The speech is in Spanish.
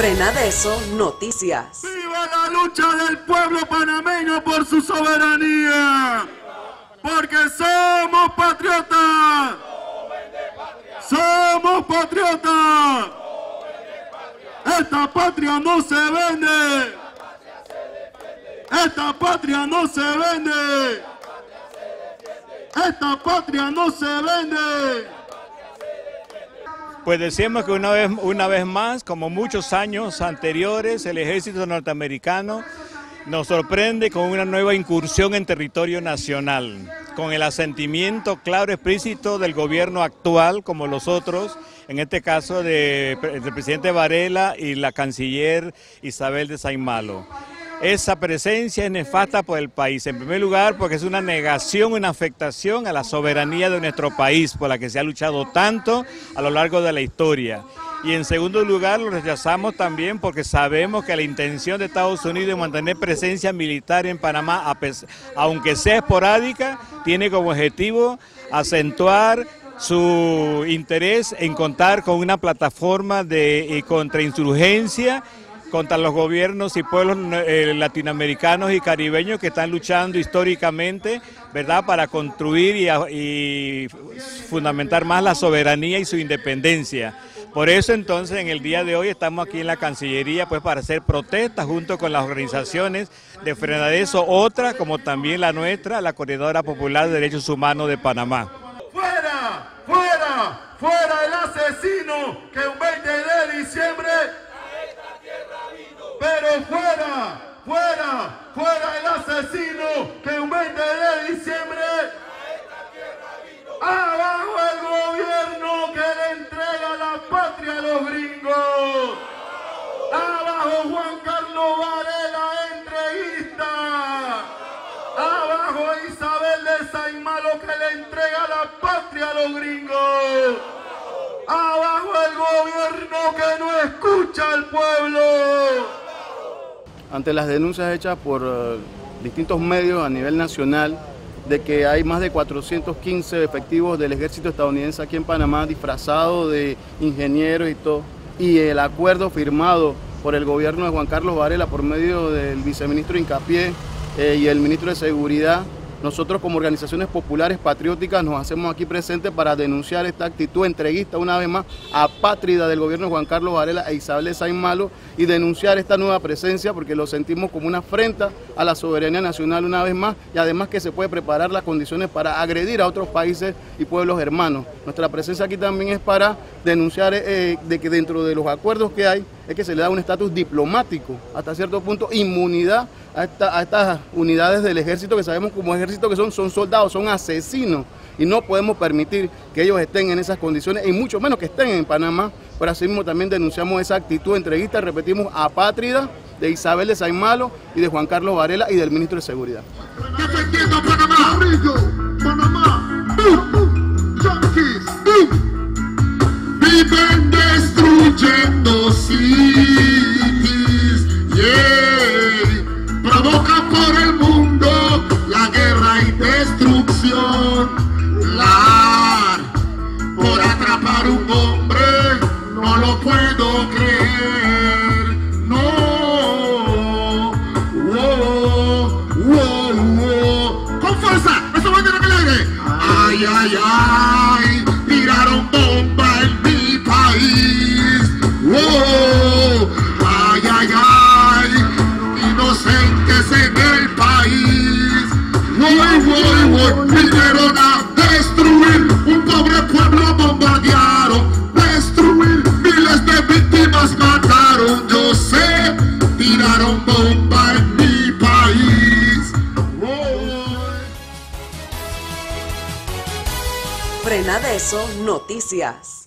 Frenadeso Noticias. ¡Viva la lucha del pueblo panameño por su soberanía! Porque somos patriotas. Somos patriotas. Esta patria no se vende. Esta patria no se vende. Esta patria no se vende. Pues decimos que una vez, una vez más, como muchos años anteriores, el ejército norteamericano nos sorprende con una nueva incursión en territorio nacional, con el asentimiento claro explícito del gobierno actual, como los otros, en este caso de, del presidente Varela y la canciller Isabel de Saimalo. Esa presencia es nefasta por el país, en primer lugar porque es una negación, una afectación a la soberanía de nuestro país, por la que se ha luchado tanto a lo largo de la historia. Y en segundo lugar lo rechazamos también porque sabemos que la intención de Estados Unidos de mantener presencia militar en Panamá, aunque sea esporádica, tiene como objetivo acentuar su interés en contar con una plataforma de eh, contrainsurgencia contra los gobiernos y pueblos eh, latinoamericanos y caribeños que están luchando históricamente, ¿verdad?, para construir y, fundamentar más la soberanía y su independencia. Por eso entonces en el día de hoy estamos aquí en la Cancillería pues para hacer protestas junto con las organizaciones de Frenadeso, otra como también la nuestra, la Coordinadora Popular de Derechos Humanos de Panamá. ¡Fuera! ¡Fuera! ¡Fuera el asesino que un 20 de diciembre fuera, fuera, fuera el asesino que un 20 de diciembre abajo el gobierno que le entrega la patria a los gringos. Abajo Juan Carlos Varela, entreguista. Abajo Isabel de Saimalo que le entrega la patria a los gringos. Abajo el gobierno que no escucha al pueblo ante las denuncias hechas por eh, distintos medios a nivel nacional de que hay más de 415 efectivos del ejército estadounidense aquí en Panamá disfrazados de ingenieros y todo, y el acuerdo firmado por el gobierno de Juan Carlos Varela por medio del viceministro Incapié eh, y el ministro de Seguridad nosotros como organizaciones populares patrióticas nos hacemos aquí presentes para denunciar esta actitud entreguista una vez más apátrida del gobierno Juan Carlos Varela e Isabel Sain Malo y denunciar esta nueva presencia porque lo sentimos como una afrenta a la soberanía nacional una vez más y además que se puede preparar las condiciones para agredir a otros países y pueblos hermanos. Nuestra presencia aquí también es para denunciar eh, de que dentro de los acuerdos que hay es que se le da un estatus diplomático, hasta cierto punto inmunidad a, estas unidades del ejército que sabemos como ejército que son, son soldados, son asesinos y no podemos permitir que ellos estén en esas condiciones y mucho menos que estén en Panamá. Por así mismo también denunciamos esa actitud entrevista, repetimos, apátrida de Isabel de Saimalo y de Juan Carlos Varela y del ministro de Seguridad. Frena de eso, noticias.